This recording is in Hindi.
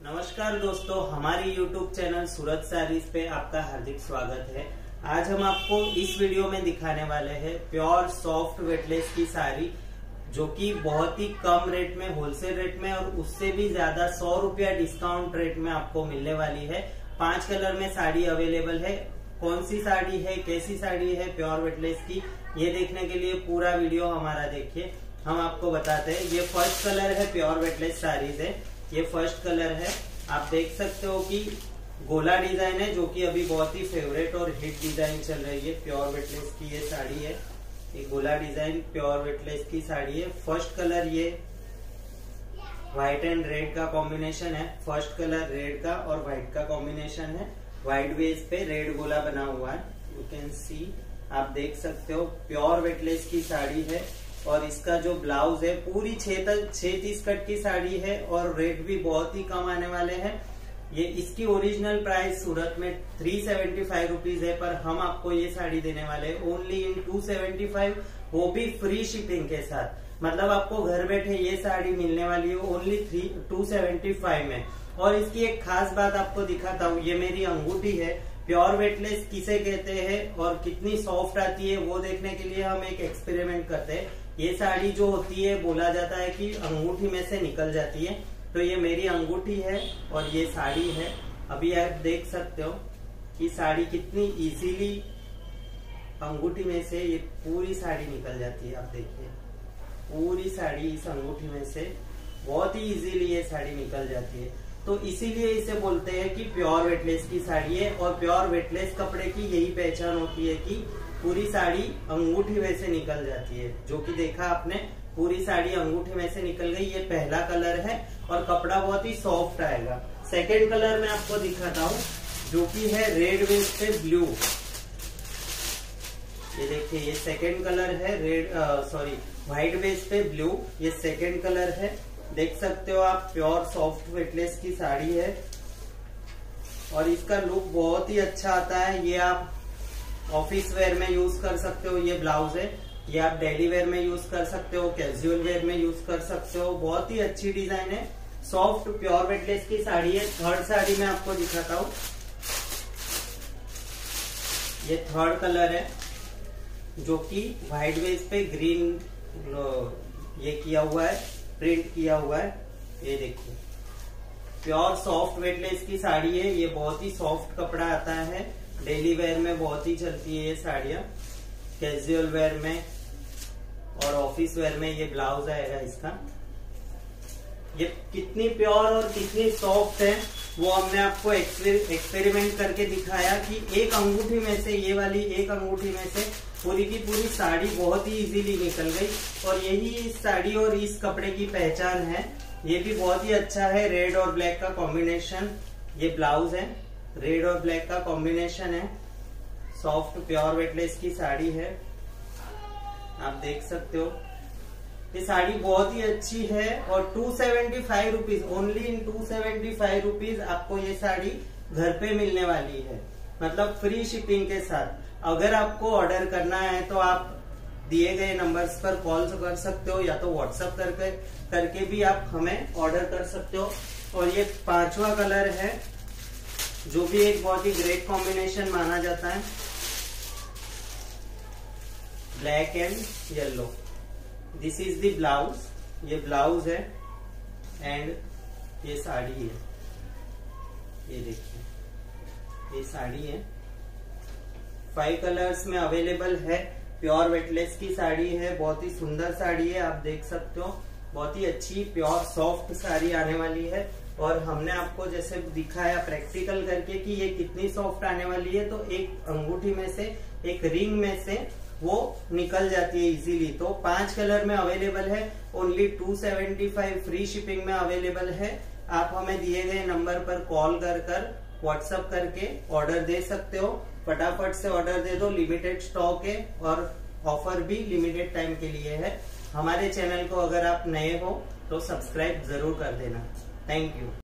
नमस्कार दोस्तों, हमारी YouTube चैनल सूरत सारीज पे आपका हार्दिक स्वागत है। आज हम आपको इस वीडियो में दिखाने वाले हैं प्योर सॉफ्ट वेटलेस की साड़ी, जो कि बहुत ही कम रेट में होलसेल रेट में और उससे भी ज़्यादा सौ रुपया डिस्काउंट रेट में आपको मिलने वाली है। पाँच कलर में साड़ी अवेलेबल है। कौन सी साड़ी है, कैसी साड़ी है, प्योर वेटलेस की, ये देखने के लिए पूरा वीडियो हमारा देखिए। हम आपको बताते हैं। ये फ़र्स्ट कलर है, प्योर वेटलेस साड़ीज है। ये फ़र्स्ट कलर है। आप देख सकते हो कि गोला डिज़ाइन है, जो कि अभी बहुत ही फेवरेट और हिट डिज़ाइन चल रही है। प्योर वेटलेस की ये साड़ी है। ये गोला डिज़ाइन प्योर वेटलेस की साड़ी है। फ़र्स्ट कलर ये व्हाइट एंड रेड का कॉम्बिनेशन है। फ़र्स्ट कलर रेड का और व्हाइट का कॉम्बिनेशन है। व्हाइट बेस पे रेड गोला बना हुआ है। यू कैन सी आप देख सकते हो प्योर वेटलेस की साड़ी है। और इसका जो ब्लाउज है, पूरी छह तक, छह तीस कट की साड़ी है और रेट भी बहुत ही कम आने वाले हैं। ये इसकी ओरिजिनल प्राइस सूरत में थ्री सेवेंटी फाइव रुपीज़ है, पर हम आपको ये साड़ी देने वाले हैं। Only in two seventy five वो भी फ्री शिपिंग के साथ। मतलब आपको घर बैठे ये साड़ी मिलने वाली है only three two seventy five में। और इसकी एक खास बात आपको दिखाता हूँ, ये मेरी अंगूठी है। प्योर वेटलेस किसे कहते हैं और कितनी सॉफ्ट आती है, वो देखने के लिए हम एक एक्सपेरिमेंट करते हैं। ये साड़ी जो होती है, बोला जाता है कि अंगूठी में से निकल जाती है। तो ये मेरी अंगूठी है और ये साड़ी है। अभी आप देख सकते हो कि साड़ी कितनी इजीली अंगूठी में से ये पूरी साड़ी निकल जाती है। आप देखिए, पूरी साड़ी इस अंगूठी में से बहुत ही इजीली ये साड़ी निकल जाती है। तो इसीलिए इसे बोलते हैं कि प्योर वेटलेस की साड़ी है और प्योर वेटलेस कपड़े की यही पहचान होती है कि पूरी साड़ी अंगूठी में से निकल जाती है। जो कि देखा आपने, पूरी साड़ी अंगूठी में से निकल गई, ये पहला कलर है और कपड़ा बहुत ही सॉफ्ट आएगा। सेकेंड कलर में आपको दिखाता हूँ, जो कि है रेड बेस पे ब्लू ये देखिए, ये सेकेंड कलर है रेड सॉरी व्हाइट बेस पे ब्लू ये सेकेंड कलर है। देख सकते हो आप प्योर सॉफ्ट वेटलेस की साड़ी है। और इसका लुक बहुत ही अच्छा आता है। ये आप ऑफ़िस वेयर में यूज़ कर सकते हो, ये ब्लाउज है। ये आप डेली वेयर में यूज़ कर सकते हो, कैजुअल वेयर में यूज़ कर सकते हो। बहुत ही अच्छी डिज़ाइन है। सॉफ्ट, प्योर वेटलेस की साड़ी है। थर्ड साड़ी में आपको दिखाता हूँ। ये थर्ड कलर है, जो कि व्हाइट बेस पे ग्रीन ये किया हुआ है, प्रिंट किया हुआ है। ये देखिए प्योर सॉफ्ट वेटलेस की साड़ी है। ये बहुत ही सॉफ्ट कपड़ा आता है। डेली वेयर में बहुत ही चलती है ये साड़ियाँ। कैजुअल वेयर में और ऑफ़िस वेयर में ये ब्लाउज आएगा इसका। ये कितनी प्योर और कितनी सॉफ्ट है, वो हमने आपको एक्सपेरिमेंट करके दिखाया कि एक अंगूठी में से, ये वाली एक अंगूठी में से पूरी की पूरी साड़ी बहुत ही इजीली निकल गई। और यही इस साड़ी और इस कपड़े की पहचान है। ये भी बहुत ही अच्छा है रेड और ब्लैक का कॉम्बिनेशन ये ब्लाउज है। रेड और ब्लैक का कॉम्बिनेशन है। सॉफ्ट, प्योर, वेटलेस की साड़ी है। आप देख सकते हो। ये साड़ी बहुत ही अच्छी है और two seventy five rupees only in two seventy five rupees आपको ये साड़ी घर पे मिलने वाली है। मतलब फ्री शिपिंग के साथ। अगर आपको ऑर्डर करना है तो आप दिए गए नंबर्स पर कॉल कर सकते हो या तो व्हाट्सएप करके करके भी आप हमें ऑर्डर कर सकते हो। और ये पांचवा कलर है। जो भी एक बहुत ही ग्रेट कॉम्बिनेशन माना जाता है black and yellow this is the blouse ये ब्लाउज है एंड ये साड़ी है. ये देखिए, ये साड़ी है. फाइव कलर्स में अवेलेबल है. प्योर वेटलेस की साड़ी है, बहुत ही सुंदर साड़ी है, आप देख सकते हो. बहुत ही अच्छी प्योर सॉफ्ट साड़ी आने वाली है. और हमने आपको जैसे दिखाया प्रैक्टिकल करके कि ये कितनी सॉफ्ट आने वाली है तो एक अंगूठी में से, एक रिंग में से वो निकल जाती है इजीली तो पाँच कलर में अवेलेबल है only two seventy five free shipping में अवेलेबल है. आप हमें दिए गए नंबर पर कॉल कर कर व्हाट्सअप करके ऑर्डर दे सकते हो. फटाफट से ऑर्डर दे दो. लिमिटेड स्टॉक है और ऑफ़र भी लिमिटेड टाइम के लिए है. हमारे चैनल को अगर आप नए हो तो सब्सक्राइब ज़रूर कर देना. Thank you.